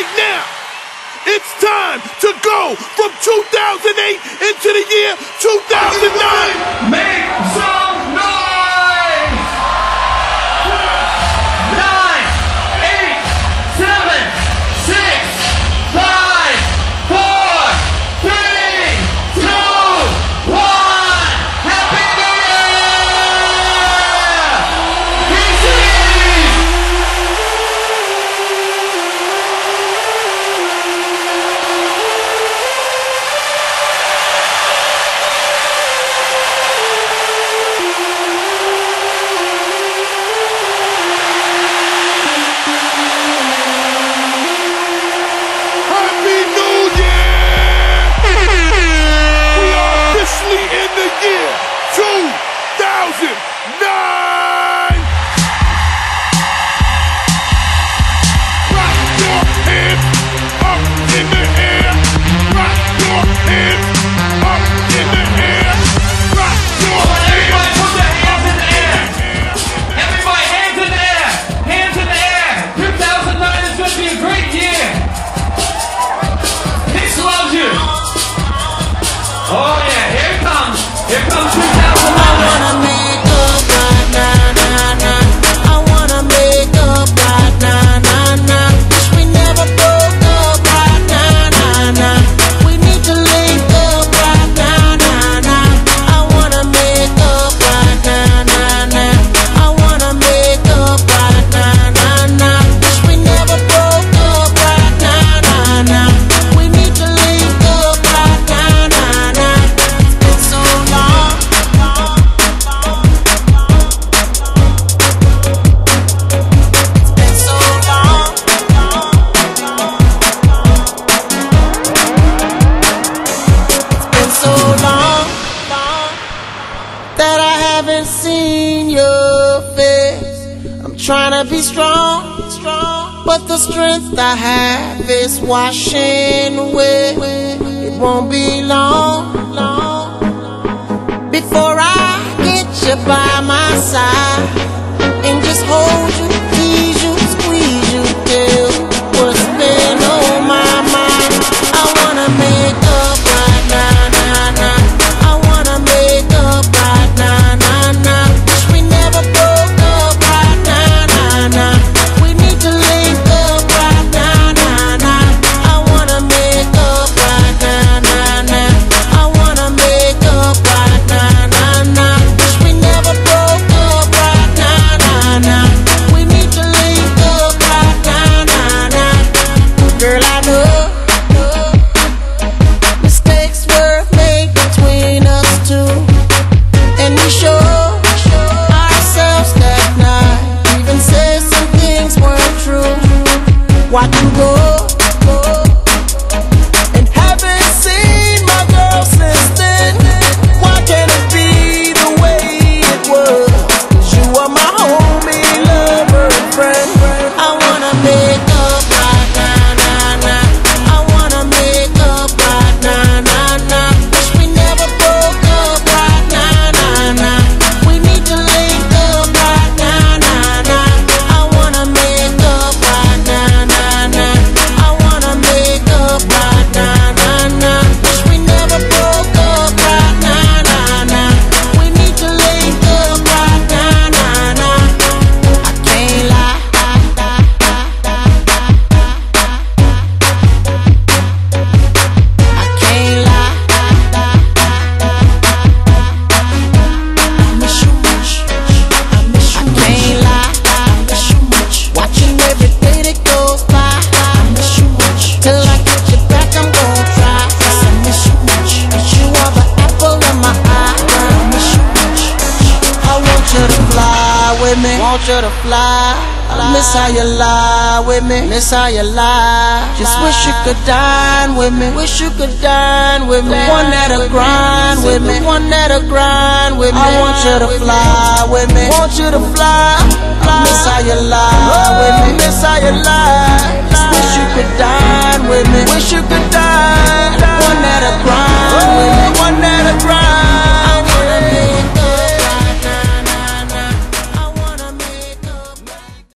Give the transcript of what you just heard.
right now. It's time to go from 2008 into the year 2009. Make some 2009. Rock your hands up in the air. Rock your hands up in the air. Rock your Everybody put their hands in the air. Everybody, hands in the air! Hands in the air! 2009 is going to be a great year! Mixx loves you! Oh Here comes 2009! Haven't seen your face. I'm trying to be strong, strong, but the strength I have is washing away. It won't be long, long before I get you by my side and just hold you, mistakes were made between us two, and we show ourselves that night. Even said some things weren't true. Watch you go. You to fly. I miss how you lie with me. Miss how you lie. Just wish you could dine with me. Wish you could dine with me. The one that'll grind with me. The one that'll grind with me. I want you to fly with me. Want you to fly. I miss how you lie oh, with me. Miss how you lie. Just wish you could dine with me. Wish you could dine.